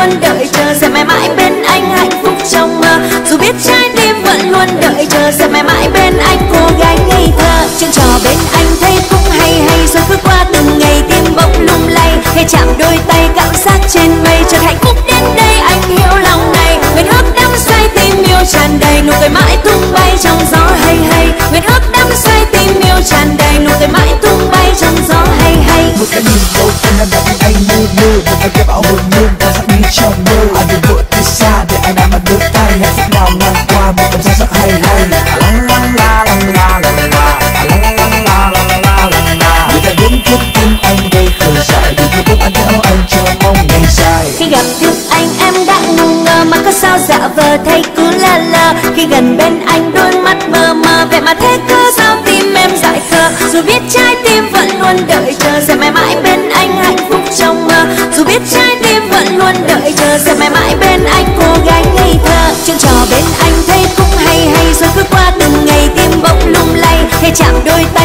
luôn đợi chờ, sẽ mãi mãi bên anh hạnh phúc trong mơ. Dù biết trái tim vẫn luôn đợi chờ, sẽ mãi mãi bên anh cô gái ngây thơ. Chuyện trò bên anh thấy cũng hay hay, rồi cứ qua từng ngày tim bỗng lung lay. Hay chạm đôi tay cảm giác trên khi gần bên anh, đôi mắt mơ mơ vậy mà thế cơ, sao tim em dại khờ dù biết trái tim vẫn luôn đợi chờ, sẽ mãi mãi bên anh hạnh phúc trong mơ. Dù biết trái tim vẫn luôn đợi chờ, sẽ mãi mãi bên anh cô gái ngây thơ. Chuyện trò bên anh thấy cũng hay hay, rồi cứ qua từng ngày, tim bỗng lung lay, hay chạm đôi tay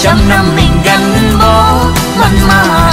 trăm năm mình gắn bó mặn mà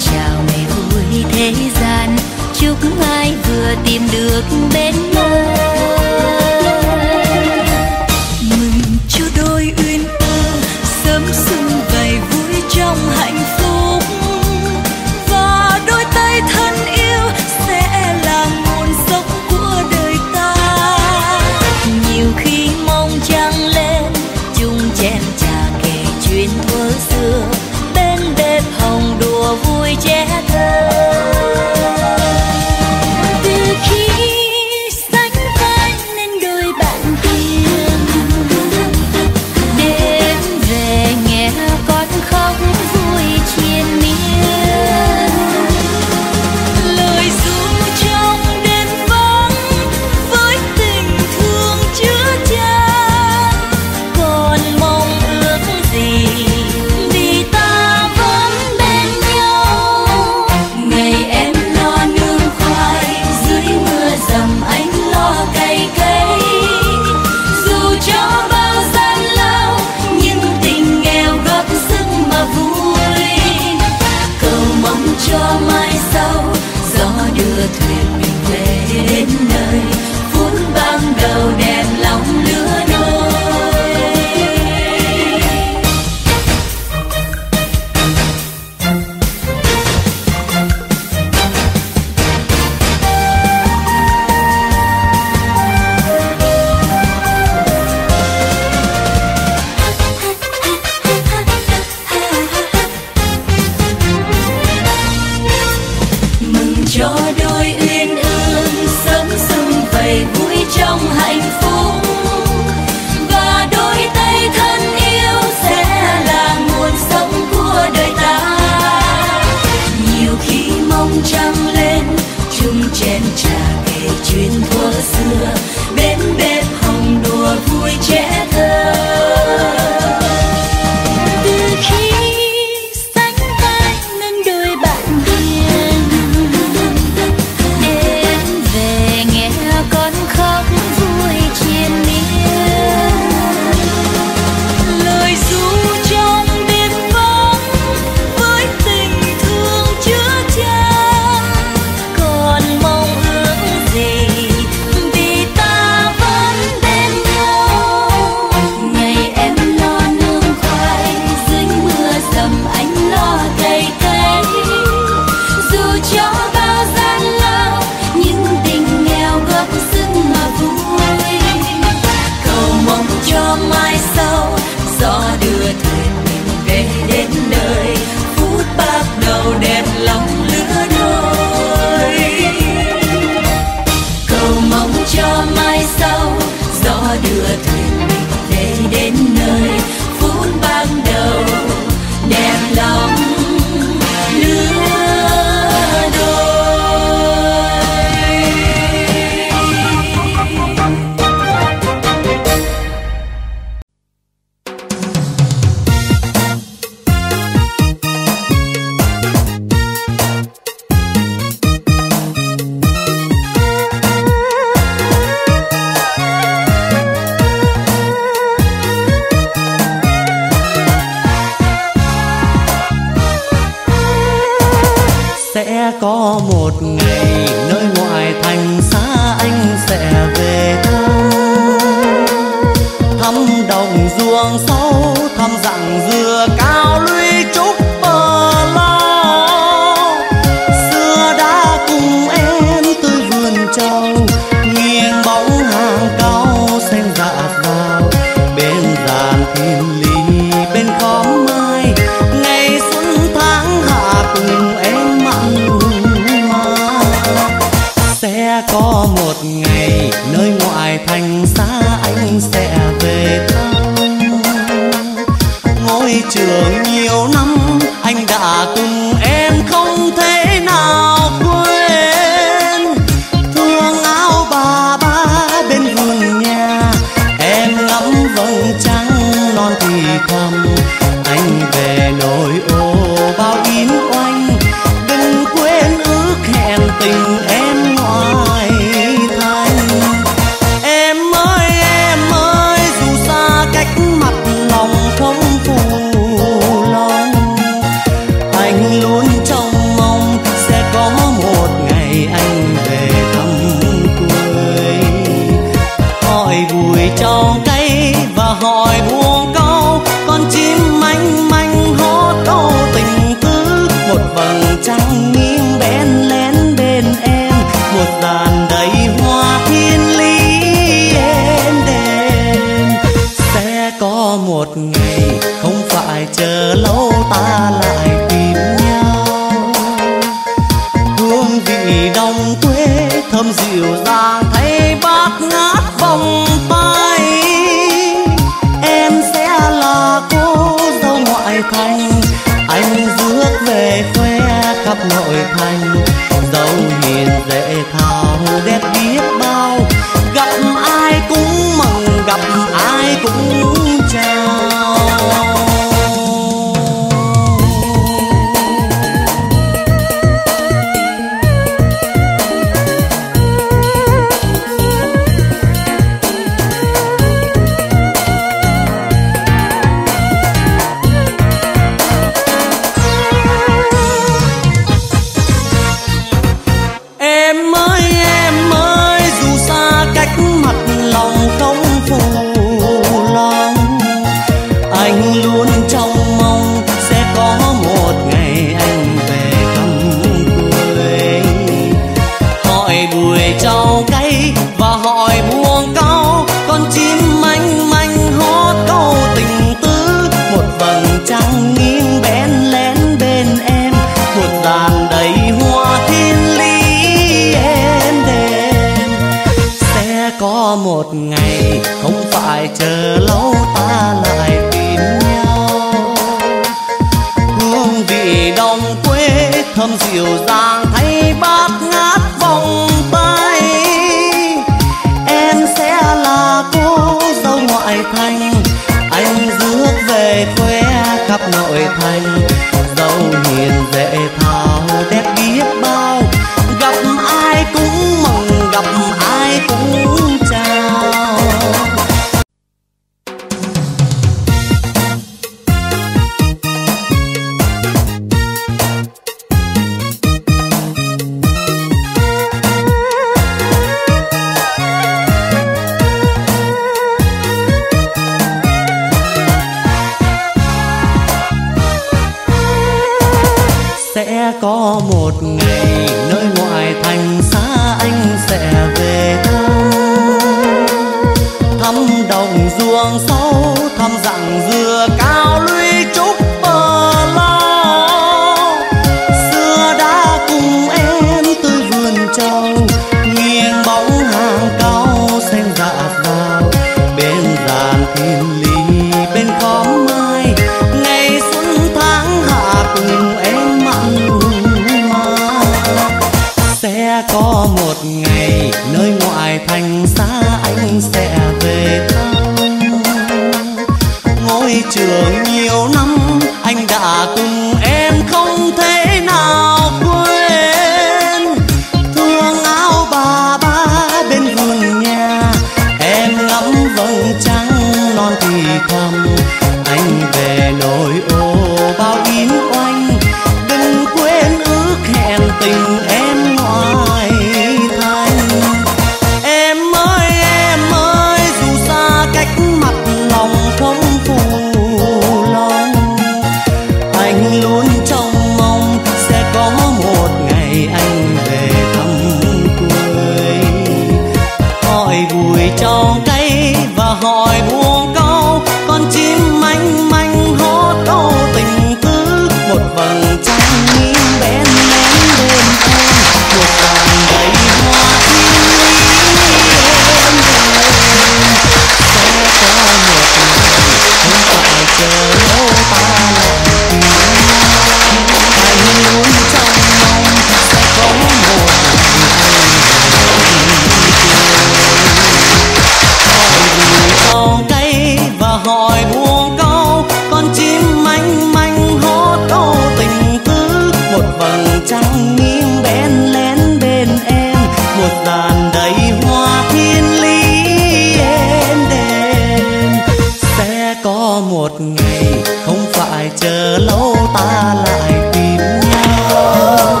một ngày không phải chờ lâu ta lại tìm nhau.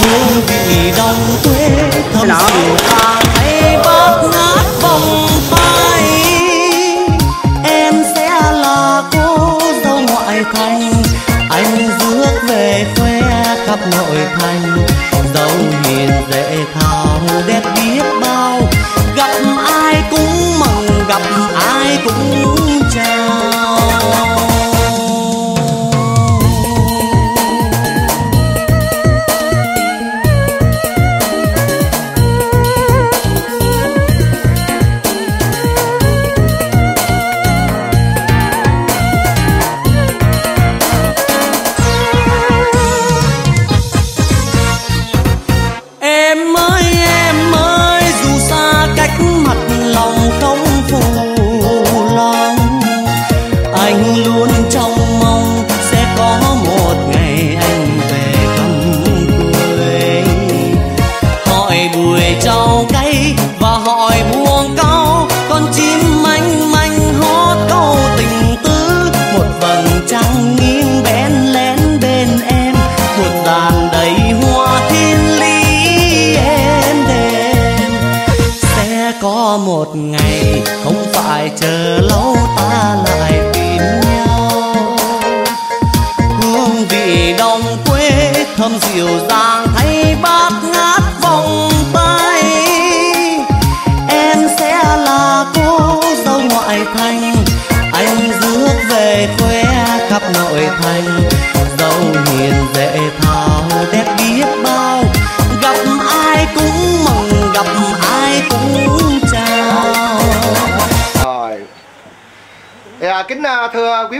Hương vị đồng quê thơm dịu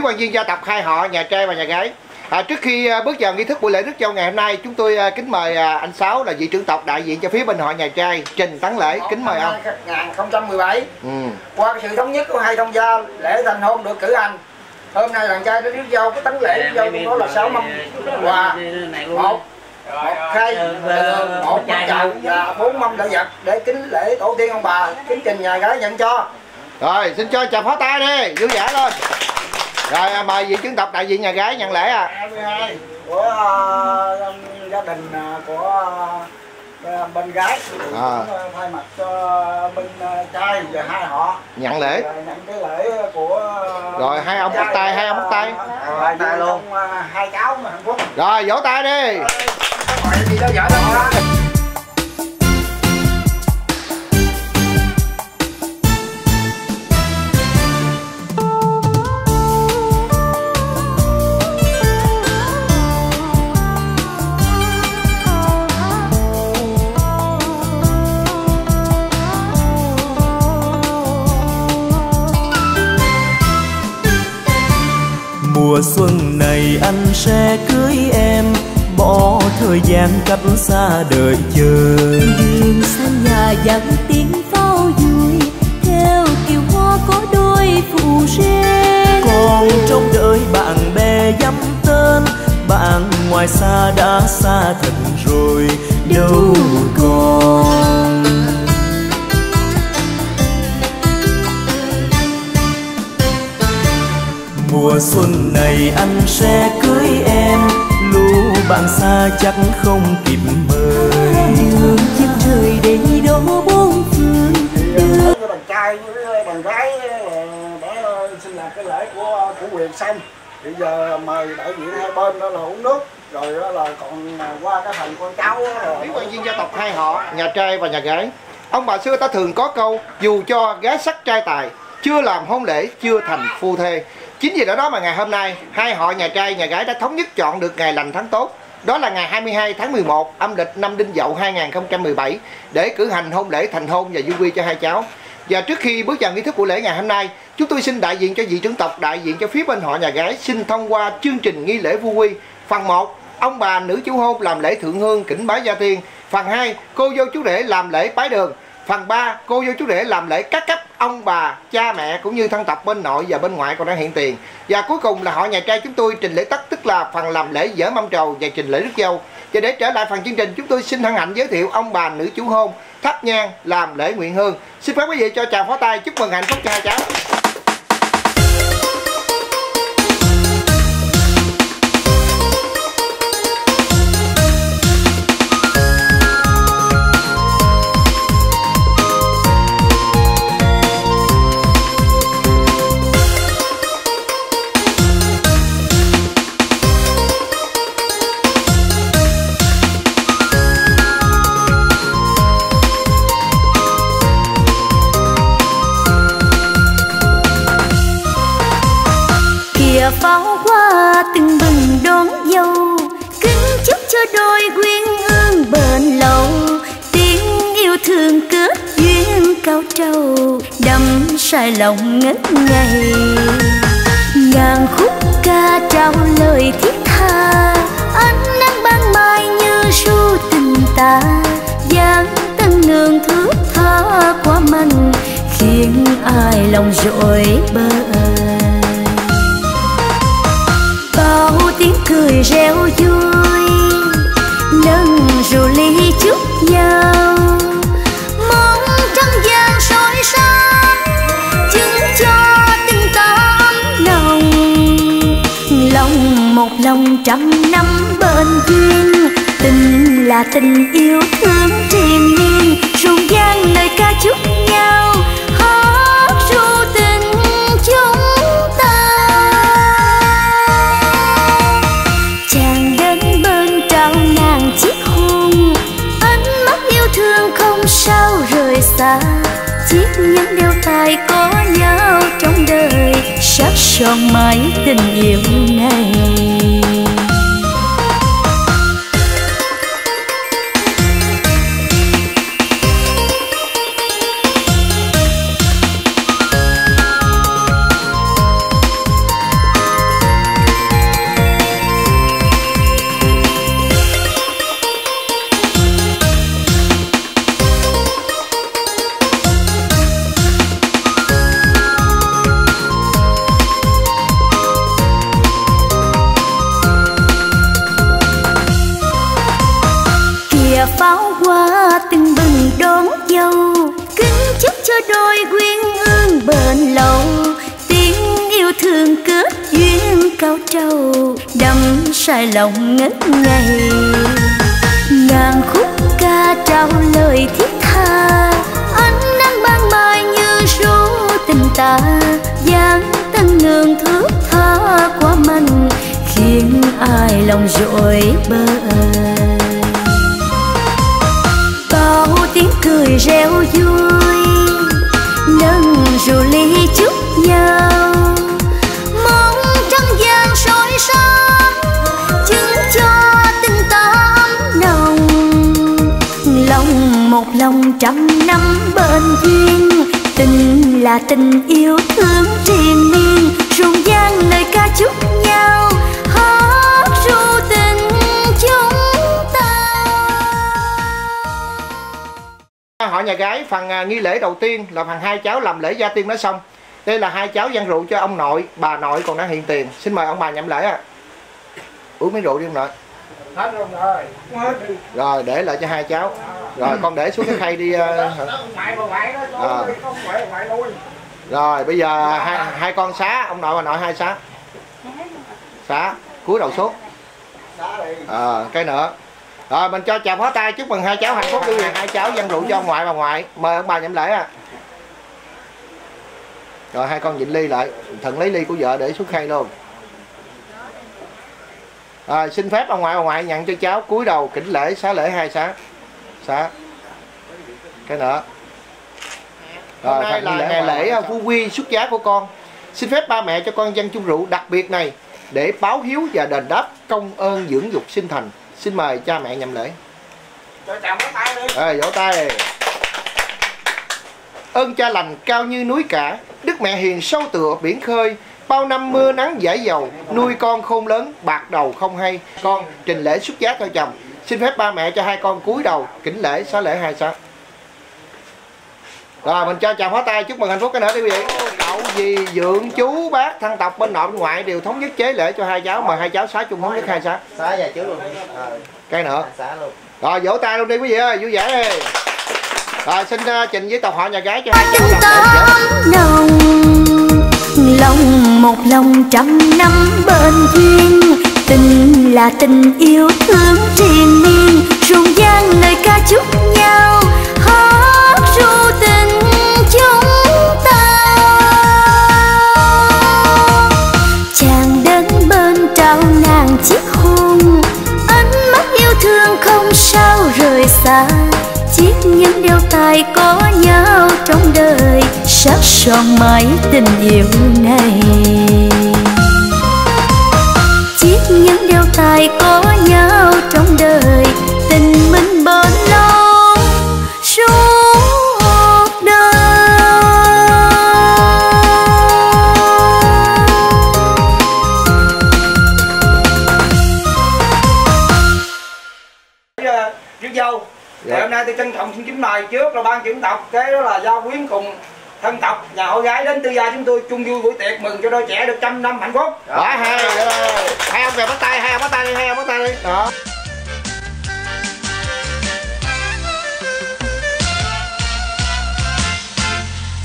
quan viên gia tộc hai họ, nhà trai và nhà gái. À, Trước khi à, bước vào nghi thức buổi lễ rước dâu ngày hôm nay Chúng tôi à, kính mời à, anh Sáu là vị trưởng tộc đại diện cho phía bên họ nhà trai Trình Tấn Lễ, kính mời ông. 2017 ừ. qua sự thống nhất của hai thông gia lễ thành hôn được cử hành. Hôm nay làng trai đã rước dâu cái tấn lễ rước dâu đó là sáu mâm quà. Một một khay một mâm chầu và bốn mâm lễ vật để kính lễ tổ tiên ông bà kính trình nhà gái nhận cho. Rồi xin cho chào pháo tay đi, vui vẻ lên Rồi à, mời vị trưởng tộc đại diện nhà gái nhận lễ à. 22 của ờ, gia đình ờ, của ờ, bên gái. À. Thay mặt cho bên trai và hai họ. Nhận lễ. Rồi nhận cái lễ của Rồi, hai ông bắt tay, hai ông bắt tay. hai tay luôn. hai cháu mà hạnh phúc. Rồi vỗ tay đi. Gọi gì đâu vợ đâu mùa xuân này anh sẽ cưới em. Bỏ thời gian cách xa đợi chờ. Đường xanh nhà vắng tiếng pháo vui theo kiều hoa có đôi phụ rê còn trong đợi bạn bè dăm tên bạn ngoài xa đã xa thật rồi. Đâu mùa xuân này anh sẽ cưới em. Lũ bạn xa chắc không kịp mời. Đường chân trời đầy đổ bốn phương Đối với bạn trai với bạn gái là đã xin làm cái lễ của của quyền xong bây giờ mời đại diện hai bên đó là uống nước rồi đó là còn qua cái phần con cháu đó là quan viên gia tộc hai họ, nhà trai và nhà gái. Ông bà xưa ta thường có câu dù cho gái sắc trai tài chưa làm hôn lễ chưa thành phu thê chính vì đó đó mà ngày hôm nay hai họ nhà trai nhà gái đã thống nhất chọn được ngày lành tháng tốt đó là ngày 22 tháng 11 âm lịch năm Đinh Dậu 2017 để cử hành hôn lễ thành hôn và du quy cho hai cháu. Và trước khi bước vào nghi thức của lễ ngày hôm nay, chúng tôi xin đại diện cho vị trưởng tộc, đại diện cho phía bên họ nhà gái xin thông qua chương trình nghi lễ vu quy. Phần 1, ông bà nữ chủ hôn làm lễ thượng hương kính bái gia tiên. Phần 2, cô dâu chú rể làm lễ bái đường. Phần 3, cô dâu chú rể làm lễ các cấp ông bà, cha mẹ cũng như thân tộc bên nội và bên ngoại còn đang hiện tiền. Và cuối cùng là họ nhà trai chúng tôi trình lễ tất tức là phần làm lễ dở mâm trầu và trình lễ rước dâu. Và để trở lại phần chương trình chúng tôi xin hân hạnh giới thiệu ông bà nữ chủ hôn thắp nhang làm lễ nguyện hương. Xin phép quý vị cho chào phó tay chúc mừng hạnh phúc cho hai cháu. Pháo hoa từng bừng đón dâu. Kính chúc cho đôi quyên hương bền lâu. Tiếng yêu thương kết duyên cao trâu đắm say lòng ngất ngây. Ngàn khúc ca trao lời thiết tha, ánh nắng ban mai như ru tình ta. Dáng tân nương thước tha quá mạnh khiến ai lòng rội bời duyên, tình là tình yêu thương triền miên rung gian lời ca chúc nhau. Hát ru tình chúng ta. Chàng đến bên trao ngàn chiếc hôn, ánh mắt yêu thương không sao rời xa. Chiếc nhẫn đeo tay có nhau trong đời, sắc son mãi tình yêu này. Cho đôi quyên ương bền lâu tiếng yêu thương kết duyên cao trâu, đắm say lòng ngất ngây. Ngàn khúc ca trao lời thiết tha ánh nắng ban mai như ru tình ta. Dáng tân nương thước tha quá mạnh khiến ai lòng dội bời bao tiếng cười reo vui rượu ly chúc nhau, mong trăng vàng soi sáng chứng cho tình ta ấm nồng lòng một lòng trăm năm bên duyên tình là tình yêu thương triền miên. Rung vang lời ca chúc nhà gái phần à, nghi lễ đầu tiên là phần hai cháu làm lễ gia tiên đã xong. Đây là hai cháu dân rượu cho ông nội bà nội còn đang hiện tiền. Xin mời ông bà nhậm lễ à uống miếng rượu đi ông nội. Hết rồi rồi hết đi. Rồi để lại cho hai cháu. Rồi con để xuống cái khay đi à, À. rồi. bây giờ hai hai con xá ông nội bà nội hai xá. Xá cúi đầu xuống à, cái nữa rồi mình cho chào phó tay chúc mừng hai cháu hạnh phúc đi hai cháu dân rượu cho ông ngoại bà ngoại. Mời ông bà nhậm lễ à rồi hai con nhịn ly lại. Thần lấy ly của vợ để xuống khay luôn. À, xin phép ông ngoại bà ngoại nhận cho cháu cúi đầu kính lễ xá lễ hai xá. Xá. Cái nữa hôm nay là ngày lễ à, vu quy xuất giá của con. Xin phép ba mẹ cho con dân chung rượu đặc biệt này để báo hiếu và đền đáp công ơn dưỡng dục sinh thành xin mời cha mẹ nhậm lễ. Cho chào bắt tay đi. À, vỗ tay. Ơn cha lành cao như núi cả đức mẹ hiền sâu tựa biển khơi. Bao năm mưa nắng giải dầu nuôi con khôn lớn bạc đầu không hay. Con trình lễ xuất giá cho chồng. Xin phép ba mẹ cho hai con cúi đầu kính lễ xá lễ hai xá rồi mình cho chào hóa tay chúc mừng hạnh phúc cái nữa đi quý vị. Cậu gì dượng chú bác thân tộc bên nội bên ngoại đều thống nhất chế lễ cho hai cháu mời hai cháu xá chung thống nhất hai xá. Xá nhà chú luôn. Cái nữa xá luôn. Rồi vỗ tay luôn đi quý vị ơi vui vẻ đi. Rồi xin uh, trình với tộc họ nhà gái cho hai cháu nồng lòng một lòng trăm năm bên duyên tình là tình yêu thương triền miên rung gian lời ca chúc nhau. Hát sao rời xa? Chiếc nhẫn đeo tay có nhau trong đời, sắc son mãi tình yêu này. Chiếc nhẫn đeo tay có nhau trong đời trân trọng xin kính mời trước là ban trưởng tộc kế đó là gia quyến cùng thân tộc nhà họ gái đến tư gia chúng tôi chung vui buổi tiệc mừng cho đôi trẻ được trăm năm hạnh phúc Quá hay. Hai ông kìa bắt tay, hai ông bắt tay đi, hai ông bắt tay đi. Đó.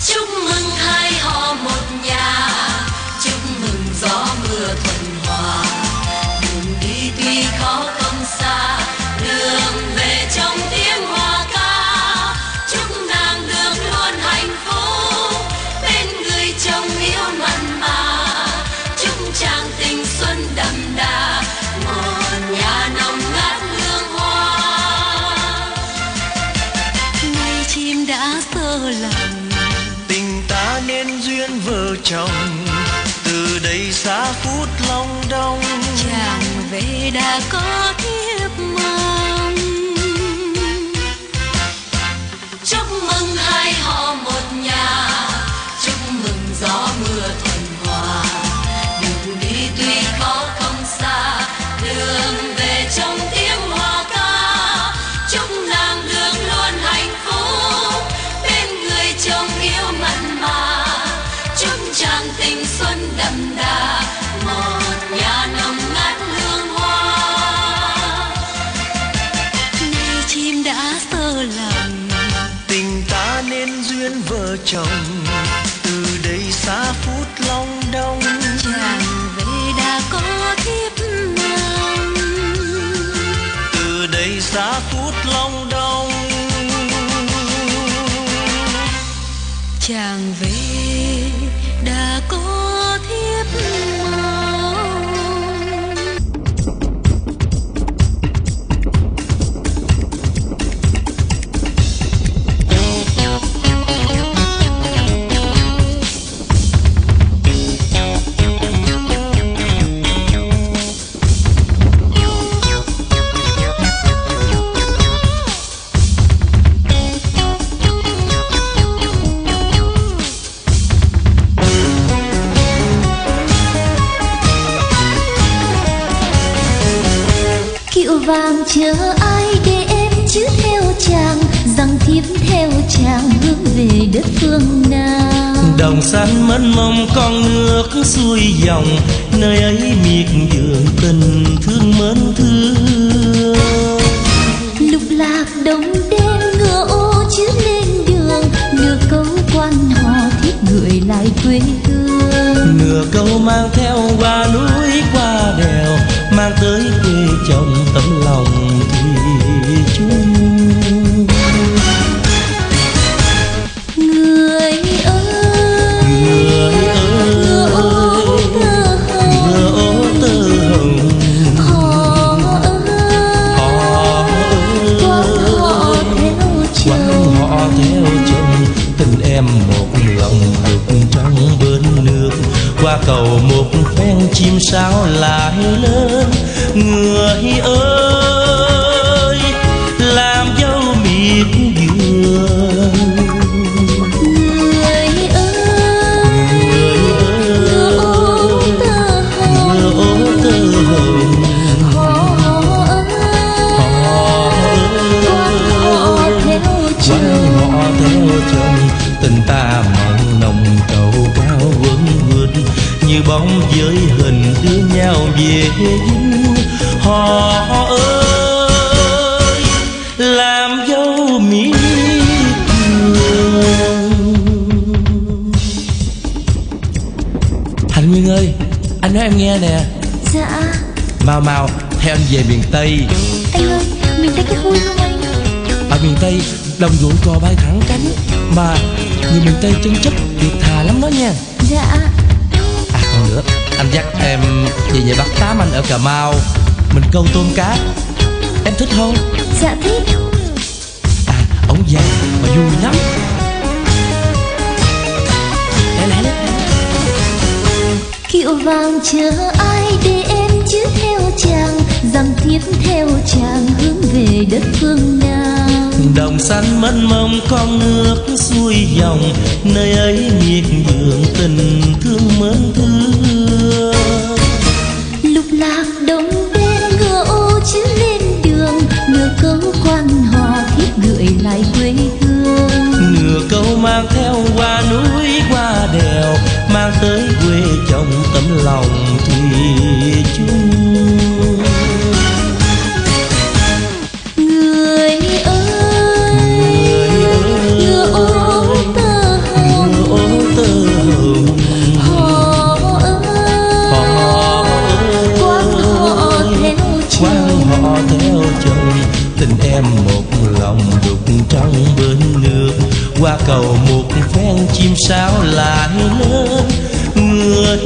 chúc mừng hai họ một nhà chúc mừng gió mưa thuận hòa đường đi tuy khó không xa đường trong. Từ đây xa phút long đong chàng về đã có vợ chồng từ đây xa phút long đong. Chàng về đã có thiếp mong từ đây xa phút long đong. Chàng về đồng xanh mênh mông con nước xuôi dòng nơi ấy miệt vườn tình thương mến thương. Lục lạc đông đen ngựa ô chiếu lên đường nửa câu quan họ thiết gửi lại quê hương. Nửa câu mang theo qua núi qua đèo mang tới quê chồng tấm lòng chim sao lại lên người ơi với hình đưa nhau về dinh họ ơi làm dâu miệt Thành Nguyên ơi Anh nói em nghe nè. Dạ. Mau mau theo anh về miền Tây. Anh ơi mình thấy cái vui không anh Ở miền Tây đồng ruộng cò bay thẳng cánh Mà người miền Tây chân chất thiệt thà lắm đó nha. Dạ. À còn nữa Anh dắt em về nhà bắt tám anh ở Cà Mau. Mình câu tôm cá. Em thích không? dạ thích. À ổng già mà vui lắm. Lẹ lẹ lẹ kiệu vàng chờ ai để em chứ theo chàng rằng tiếp theo chàng hướng về đất phương nào Đồng xanh mênh mông con nước xuôi dòng Nơi ấy miệt vườn tình thương mến thương mang theo qua núi qua đèo mang tới quê chồng tấm lòng thủy chung. Cầu một phen chim sáo lại lên người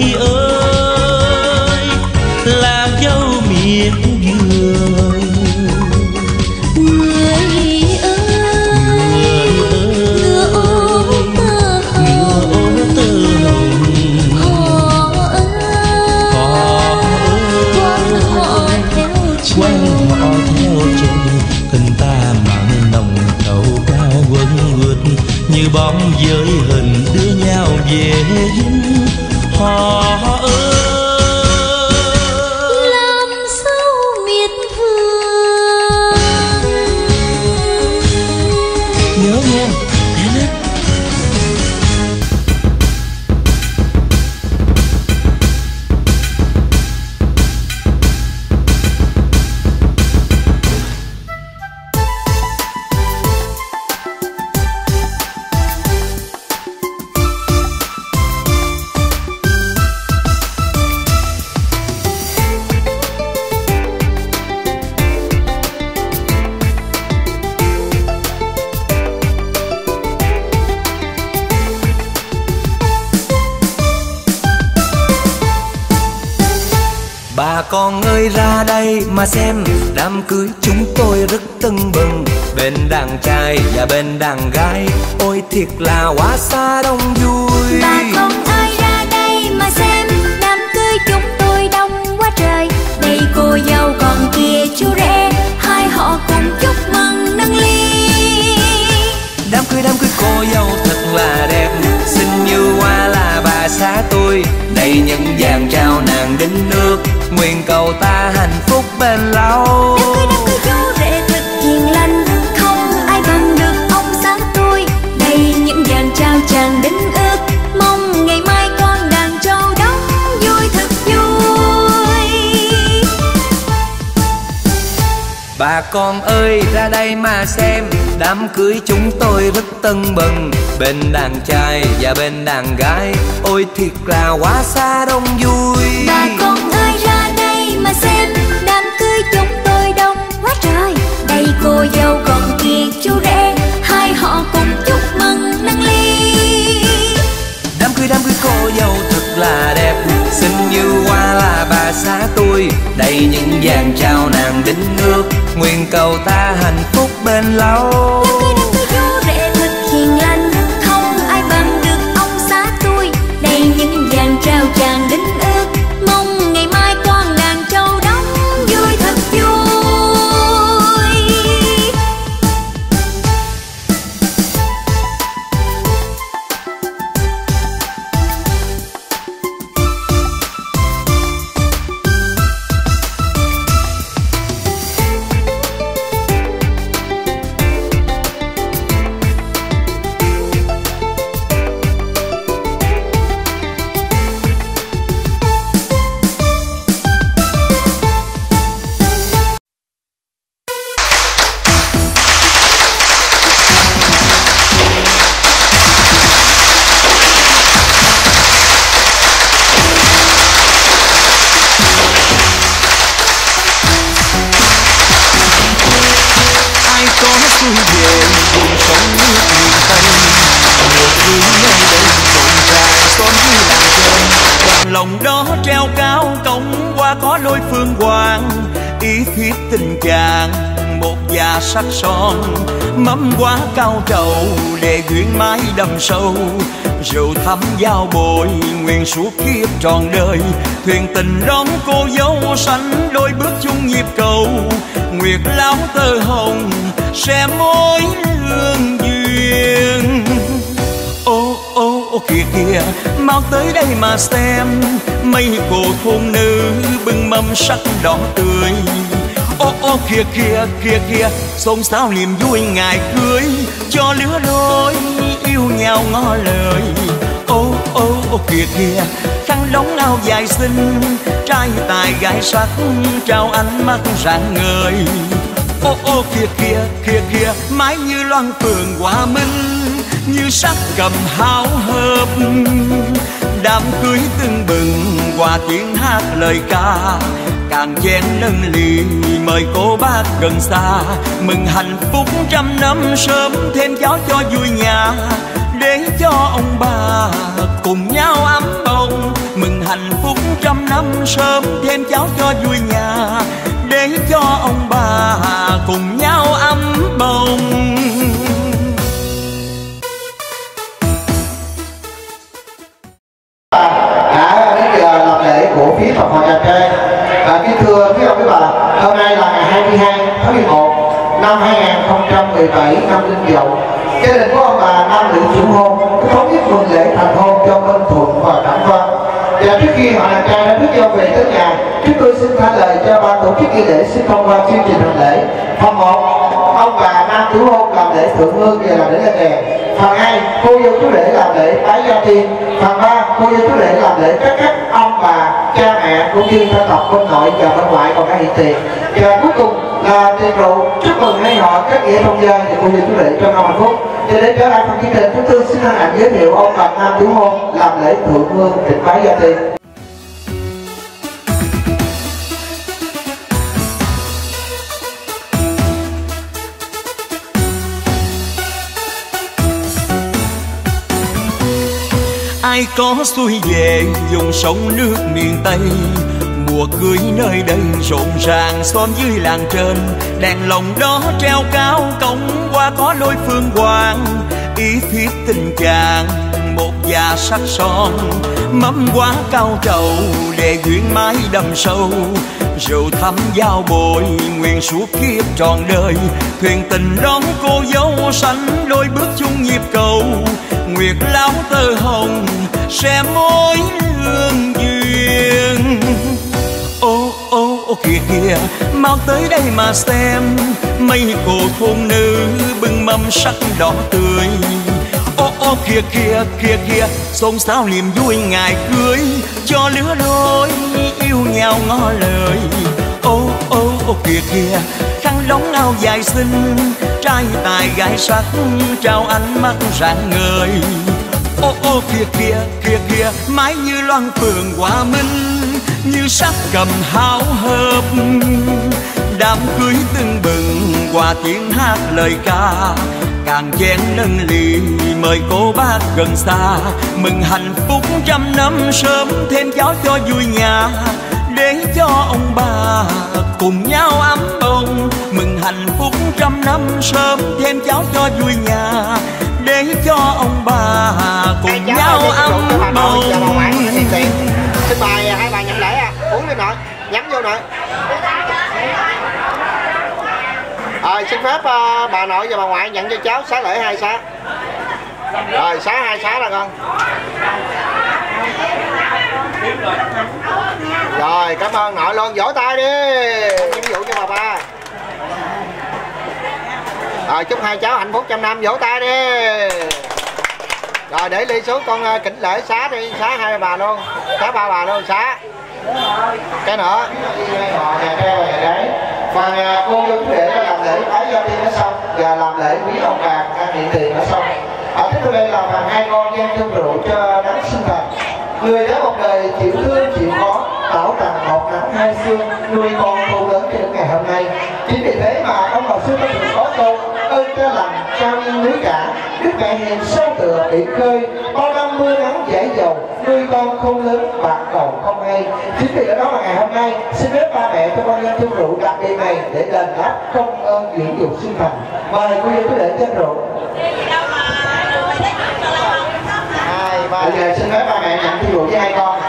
mà xem. Đám cưới chúng tôi rất tưng bừng. Bên đàn trai và bên đàn gái Ôi thiệt là quá xa đông vui. Bà con ơi ra đây mà xem. Đám cưới chúng tôi đông quá trời. Đây cô dâu còn kia chú rể. Hai họ cùng chúc mừng nâng ly. Đám cưới đám cưới cô dâu thật là đẹp. Xinh như hoa là bà xã tôi. Đây những vàng trao nàng đính nước Nguyện cầu ta hạnh phúc bền lâu. Đám cưới chú rể thật hiền lành Không ai bằng được ông xã tôi. Đây những dàn trao chàng đính ước. Mong ngày mai con đàn trâu đóng vui thật vui. Bà con ơi ra đây mà xem. Đám cưới chúng tôi rất tưng bừng. Bên đàn trai và bên đàn gái. Ôi thiệt là quá xa đông vui. Bà con cô dâu còn kia chú rể, Hai họ cùng chúc mừng nâng ly. Đám cưới đám cưới cô dâu thật là đẹp, Xinh như hoa là bà xã tôi. Đầy những vàng trao nàng đính nước Nguyện cầu ta hạnh phúc bên lâu. Quá cao trầu, để duyên mái đầm sâu. Rượu thắm giao bồi, nguyện suốt kiếp tròn đời. Thuyền tình đón cô dâu sánh đôi bước chung nhịp cầu. Nguyệt lão tơ hồng, sẽ mối lương duyên. Ô ô ô kìa kìa, mau tới đây mà xem. Mây cô thôn nữ bưng mâm sắc đỏ tươi ô ô, kìa kìa kìa kìa. Xôn xao niềm vui ngày cưới cho lứa đôi yêu nhau ngó lời. Ô ô ô, kìa kìa. Khăn đóng ao dài xinh, trai tài gái sắc, trao ánh mắt rạng ngời. Ô ô, kìa kìa kìa kìa. Mái như loan phường hòa minh, như sắc cầm háo hợp đám cưới tưng bừng qua tiếng hát lời ca càng chén nâng ly mời cô bác gần xa. Mừng hạnh phúc trăm năm sớm, thêm cháu cho vui nhà. Để cho ông bà cùng nhau ấm bồng. Mừng hạnh phúc trăm năm sớm, thêm cháu cho vui nhà. Để cho ông bà cùng nhau ấm bồng. À, Đã đến giờ làm lễ của phía Phật hội Nhà trai à, kính thưa quý ông quý bà hôm nay là ngày 22 tháng 11 năm 2017 năm Linh Dậu. Gia đình của ông bà nam nữ chủ hôn thống nhất mừng lễ thành hôn cho Minh Thuận và Cảnh Văn. Và trước khi họ nhà trai đã bước dâu về tới nhà chúng tôi xin thay lời cho ban tổ chức nghi lễ xin thông qua chương trình hành lễ. Phần một ông bà nam chủ hôn làm lễ thượng hương và làm lễ lên đèn phần hai, cô dâu chú rể làm lễ bái gia tiên phần ba, cô dâu chú rể làm lễ các các ông bà, cha mẹ cũng như thân tộc bên nội và bên ngoại còn đang hiện tiền. Và cuối cùng là tiền rượu. Chúc mừng hai họ các nghĩa thông gia thì cô dâu chú rể trong năm hạnh phúc. Cho đến trở lại phần chương trình chúng tôi xin hân hạnh giới thiệu ông bà nam chủ hôn làm lễ thượng hương tịch bái gia tiên ai có xuôi về, dùng sông nước miền tây. Mùa cưới nơi đây rộn ràng, xóm dưới làng trên. Đèn lồng đó treo cao, cổng qua có lối phương hoàng ý thiết tình chàng, một già sắc son. Mâm quá cao trầu, để duyên mái đầm sâu. Rượu thắm giao bồi, nguyện suốt kiếp trọn đời. Thuyền tình đón cô dâu sánh đôi bước chung nhịp cầu nguyệt lão tơ hồng, sẽ mối lương duyên. Ô ô ô kìa kìa, mau tới đây mà xem mây cô thôn nữ bưng mâm sắc đỏ tươi. Ô ô kìa kìa kìa kìa, xôn xao niềm vui ngày cưới, cho lứa đôi yêu nhau ngó lời. Ô ô ô kìa kìa khăn lóng ao dài xinh trai tài gái sắc trao ánh mắt rạng ngời. Ô ô kia kia kia kia, mái như loan phường hòa minh như sắc cầm háo hợp đám cưới tưng bừng qua tiếng hát lời ca càng chén nâng ly mời cô bác gần xa. Mừng hạnh phúc trăm năm sớm thêm gió cho vui nhà để cho ông bà cùng nhau ấm bông mừng hạnh phúc trăm năm sớm thêm cháu cho vui nhà để cho ông bà cùng Ê, nhau ấm bông xin mời hai bà nhận lễ à uống đi nội nhắm vô nội. Rồi xin phép uh, bà nội và bà ngoại nhận cho cháu xá lễ hai xá. Rồi xá hai xá là con rồi cảm ơn nội luôn vỗ tay đi. Ví dụ cho bà ba. Rồi chúc hai cháu hạnh phúc trăm năm vỗ tay đi. Rồi để ly xuống con ờ, kính lễ xá đi xá hai bà luôn. Xá ba bà luôn xá. Cái nữa. Và ờ, cô đứng để làm lễ bái gia tiên nó xong. Và làm lễ quý đồng bạc ăn điện tiền nó xong. Ở tiếp theo đây là phần hai con gian thương rượu cho đấng sinh thần người đã một đời chịu thương chịu khó, bảo tàng một nắng hai xương nuôi con khôn lớn cho đến ngày hôm nay. Chính vì thế mà ông bà xưa có thường có câu, ơn cha lành trao nhân núi cả đức mẹ hiền sâu tựa biển khơi. Bao năm mưa nắng dễ dầu, nuôi con không lớn bạc cầu không hay. Chính vì đó mà ngày hôm nay, xin phép ba mẹ cho con nhân chung rượu đặc biệt này để đền đáp công ơn dưỡng dục sinh thành. Mời cô giáo có để chân rượu hai ba bây giờ xin phép ba mẹ nhận thi đùa với hai con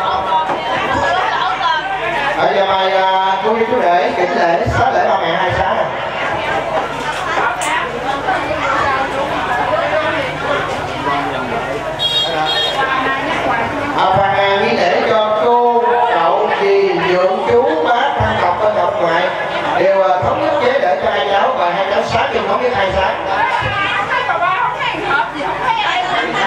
bây giờ mày uh, cô chú để kính lễ xá lễ ba mẹ hai xá này à, phần à, nghi lễ cho cô cậu dì dưỡng chú bác thân tộc bên nội ngoại đều à, thống nhất chế để cho hai cháu và hai cháu sát chung thống nhất hai sáng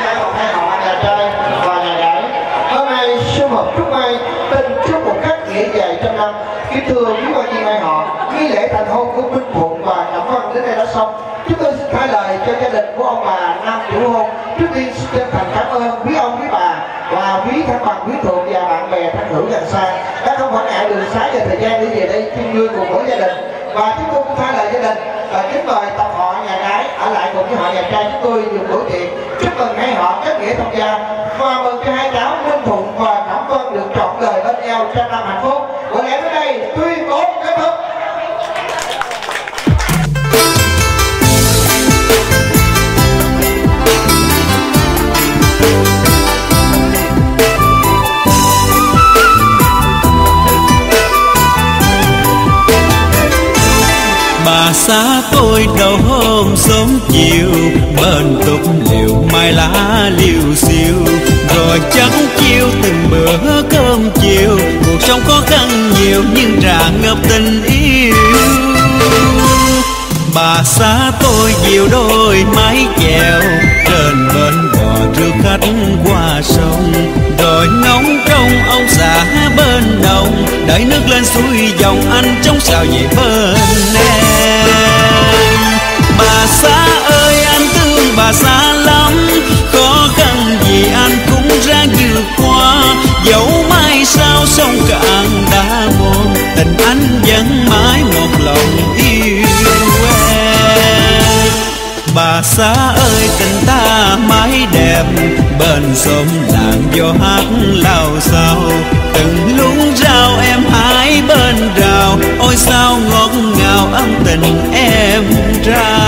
hai một hai họ nhà trai và nhà gái. Hôm nay sư hợp chúc may tên chúc một cách nghĩa dài trăm năm. Kính thưa quý quan viên mai họ, nghi lễ thành hôn của minh phụng và cẩm văn đến đây đã xong. Chúng tôi xin thay lời cho gia đình của ông bà nam chủ hôn. Trước tiên xin chân thành cảm ơn quý ông, quý bà và quý thân bằng, quý thuộc và bạn bè thân hữu gần xa. Đã không quản ngại đường xá và thời gian đi về đây chung vui cùng với gia đình. Và chúng tôi cũng thay lời gia đình và kính mời tập họ, nhà gái ở lại cùng với họ, nhà trai chúng tôi dùng buổi tiệc chúc mừng hai họ kết nghĩa thông gia và mừng cho hai cháu minh thuận và cảm vân được trọn đời bên nhau trăm năm hạnh phúc. Buổi lễ tới đây xa tôi đầu hôm sớm chiều, bên tục liều mai lá liều xiêu. Rồi chắc chiêu từng bữa cơm chiều, cuộc sống khó khăn nhiều nhưng tràn ngập tình yêu. Bà xa tôi diều đôi mái chèo, trên bên bò rước khách qua sông. Rồi ngóng trông ông xã bên đồng đợi nước lên suối dòng anh trong sao về bên em bà xã ơi anh thương bà xã lắm. Khó khăn gì anh cũng ra vượt qua. Dẫu mai sau sông cạn đã muộn, tình anh vẫn mãi một lòng yêu em. Bà xã ơi, tình ta mãi đẹp. Bên xóm làng gió hát lao sao từng luống rau em hái bên rào. Ôi sao tình em trao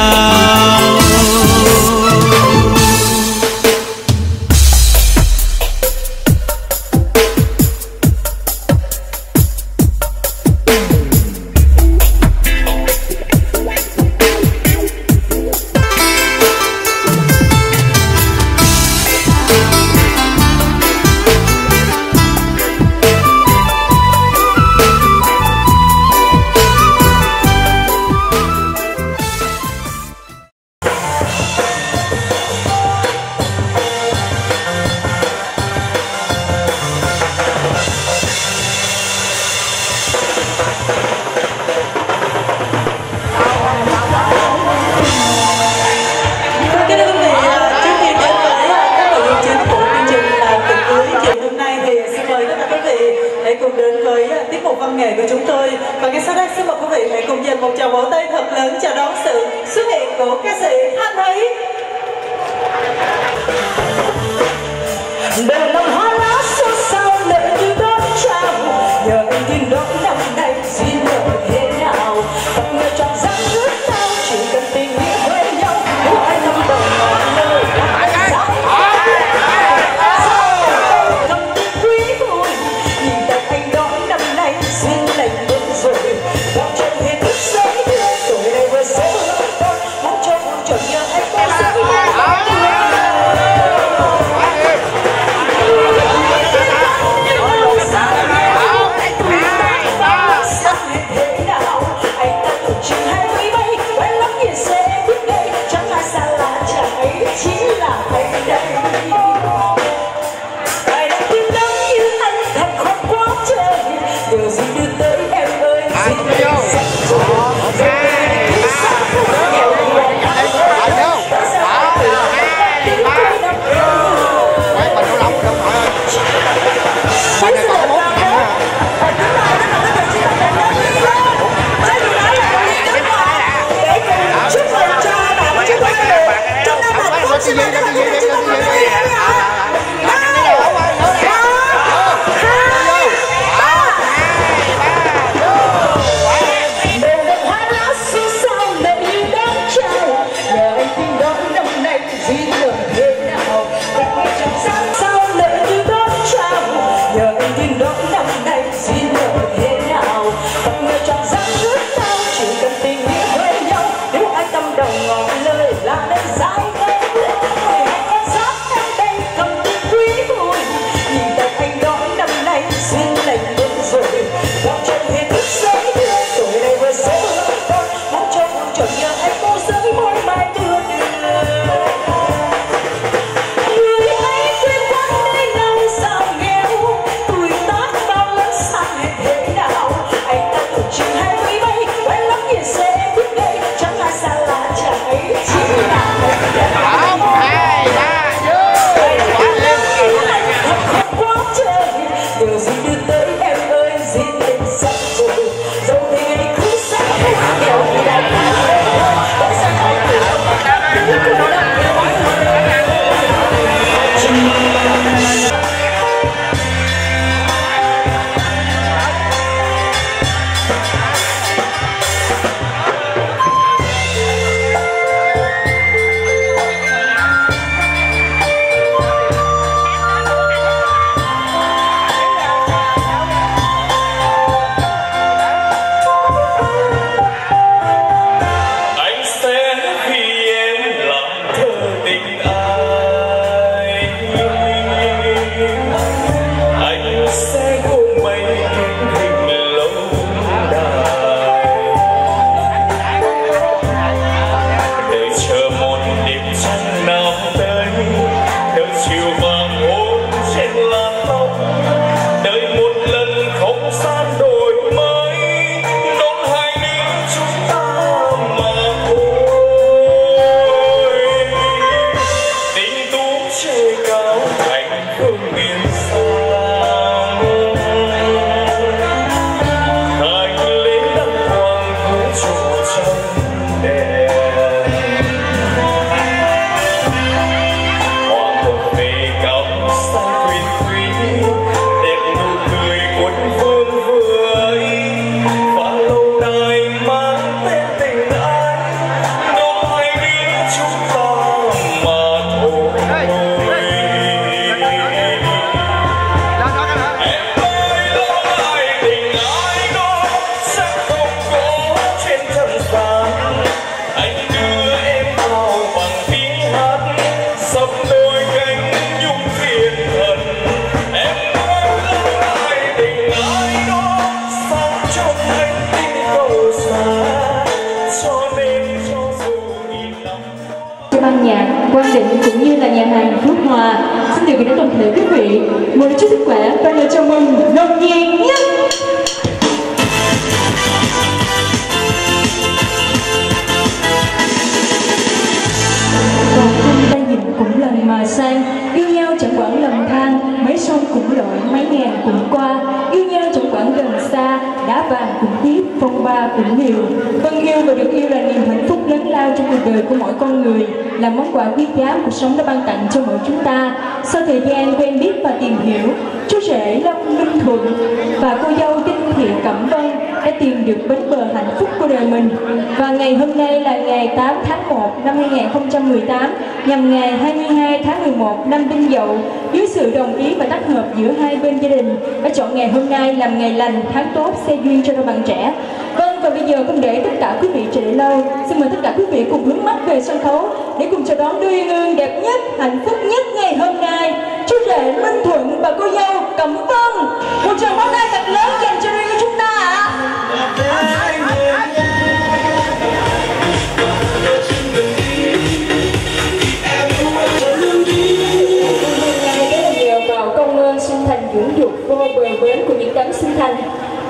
thành.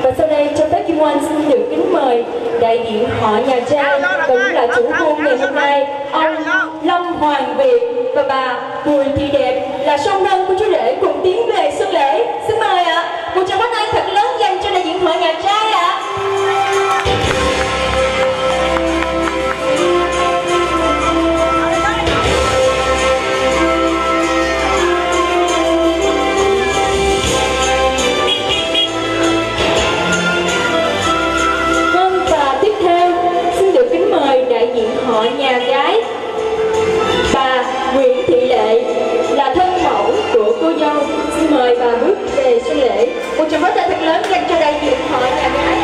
Và sau đây cho phép Kim Oanh xin được kính mời đại diện họ nhà trai và cũng là chủ hôn ngày hôm nay ông Long Hoàng Việt và bà Bùi Thị Đẹp là song thân của chú rể cùng tiến về xuân lễ. Xin mời ạ một tràng pháo tay thật lớn dành cho đại diện họ nhà trai tràng pháo tay thật lớn dành cho đại diện họ nhà gái.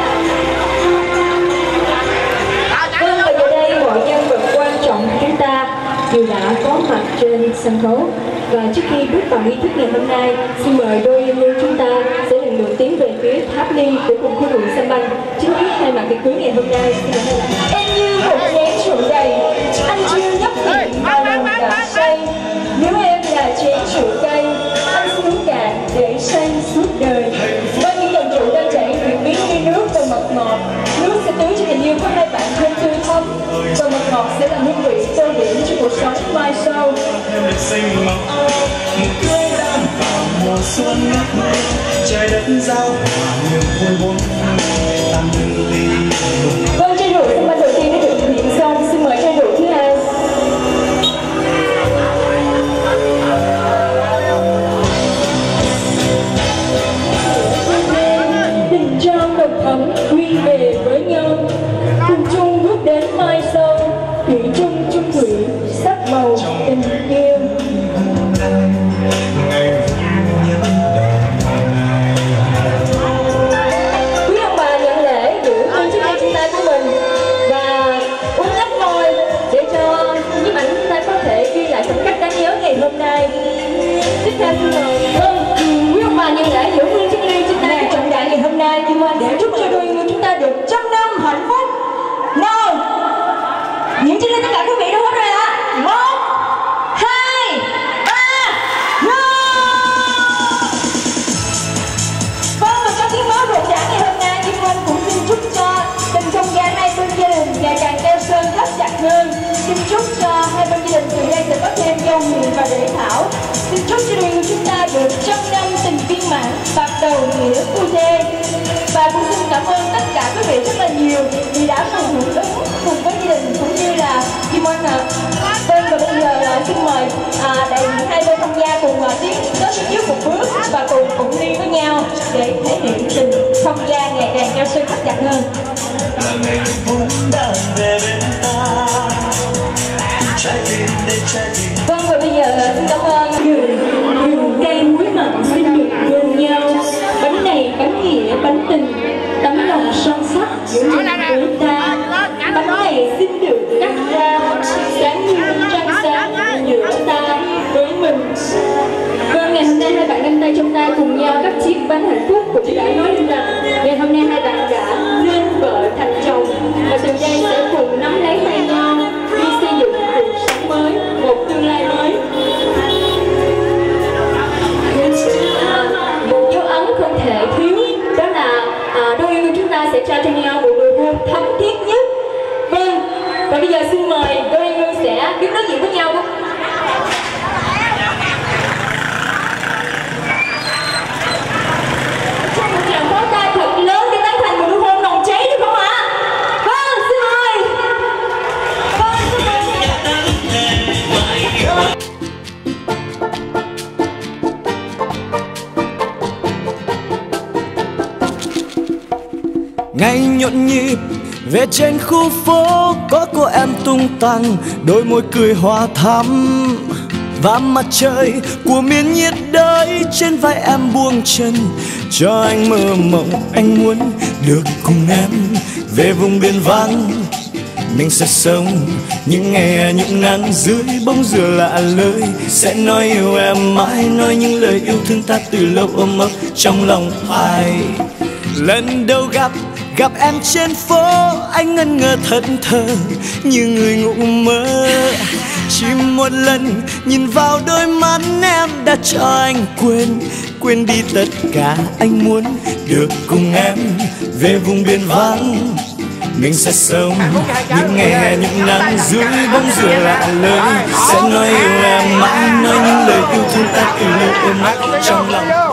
Vâng và giờ đây mọi nhân vật quan trọng của chúng ta đều đã có mặt trên sân khấu. Và trước khi bước vào nghi thức ngày hôm nay xin mời đôi yêu lưu chúng ta sẽ lần lượt tiến về phía tháp ly của cùng khu vực sân banh. Chính thức khai mạc tiệc cưới ngày hôm nay em như một chén rượu đầy. Anh chưa nhấp miệng mà lòng đã say. nếu em là chén rượu cay anh xin uống cạn để say suốt đời yêu của hai bạn thêm tươi thắm và mật ngọt sẽ làm hương vị tô điểm cho cuộc sống mai sau. Mùa xuân ngất ngây trời đất giao hòa niềm vui buồn tan từng ly Vâng, chai rượu sân banh đầu tiên đã được thực hiện xong, xin mời chai rượu thứ hai. Tình trong độc thắm quy về với hiền và Lễ thảo. Xin chúc gia đình của chúng ta được trăm năm tình viên mãn, bạc đầu nghĩa phu thê. Và cũng xin cảm ơn tất cả quý vị rất là nhiều vì đã cùng hưởng ứng cùng với gia đình cũng như là Kim Oanh ạ. Vâng, và bây giờ là xin mời à, đại diện hai bên tham gia cùng à, tiến tới phía trước một bước và cùng cũng đi với nhau để thể hiện tình tham gia ngày càng cao siêu hấp dẫn hơn. Hãy subscribe cho kênh Ghiền Mì Gõ Để không bỏ lỡ những video hấp dẫn Vâng và bây giờ xin cảm ơn đường cây muối mặn xin được bên nhau. Bánh này bánh nghĩa bánh tình tấm lòng son sắc giữa mình với ta. Bánh này xin được cắt ra sáng như trăng sáng giữa ta với mình. Vâng, ngày hôm nay hai bạn đăng tay trong tay cùng nhau các chiếc bánh hạnh phúc cũng đã nói lên rằng ngày hôm nay hai bạn đã nên vợ thành chồng. Và từ đây sẽ cùng nắm lấy tay mới một tương lai mới. Một dấu ấn không thể thiếu đó là à, đôi yêu chúng ta sẽ trao cho nhau một nụ hôn thắm thiết nhất. Vâng và bây giờ xin mời đôi yêu sẽ đứng nói diện với nhau. Trong một tràng nhộn nhịp về trên khu phố có cô em tung tăng, đôi môi cười hòa thắm. Và mặt trời của miền nhiệt đới trên vai em buông chân. Cho anh mơ mộng, anh muốn được cùng em về vùng biển vắng. Mình sẽ sống những ngày những nắng dưới bóng dừa lạ lơi. Sẽ nói yêu em mãi, nói những lời yêu thương ta từ lâu ôm ấp trong lòng ai. Lần đầu gặp gặp em trên phố anh ngân ngơ thẫn thờ như người ngủ mơ. Chỉ một lần nhìn vào đôi mắt em đã cho anh quên. Quên đi tất cả anh muốn được cùng em về vùng biển vắng. Mình sẽ sống những ngày hè những nắng dưới bóng dừa lạ lời sẽ nói yêu em mãi nói những lời yêu thương ta từ lâu ôm ấp trong lòng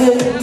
ngập ngừng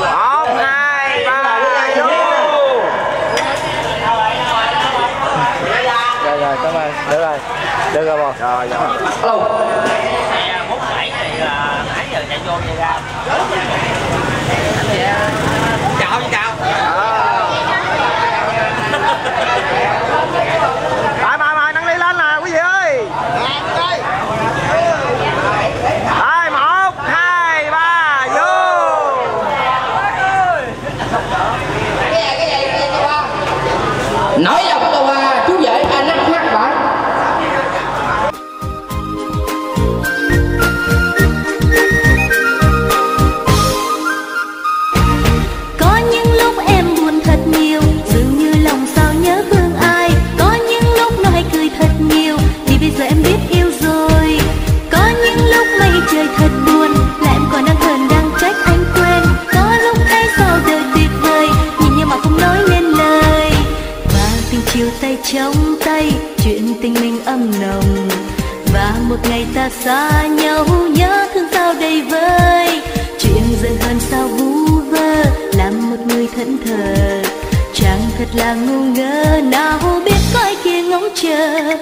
một hai ba rồi rồi cảm ơn được rồi được rồi bò rồi rồi muốn nãy thì nãy giờ chạy vô vậy ra ngày ta xa nhau, nhớ thương sao đầy vơi. Chuyện dần hơn sao vu vơ, làm một người thẫn thờ. Chàng thật là ngu ngơ, nào biết coi kia ngóng chờ.